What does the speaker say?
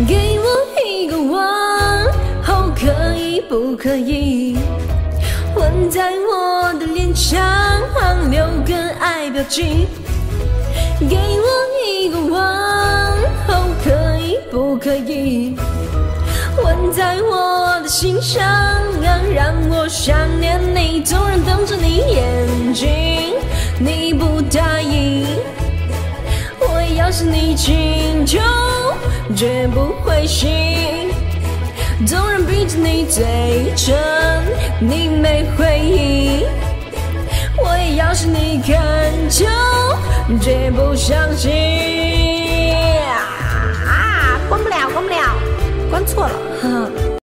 给我一个问候，可以不可以？吻在我的脸上，留个爱表情。给我一个问候，可以不可以？吻在我的心上，让我想念你。纵然瞪着你眼睛，你不答应，我也要向你请求，绝不灰心。纵然闭着你嘴唇，你没回应，我也要向你恳求，绝不相信。啊，关不了，关不了，关错了。哈。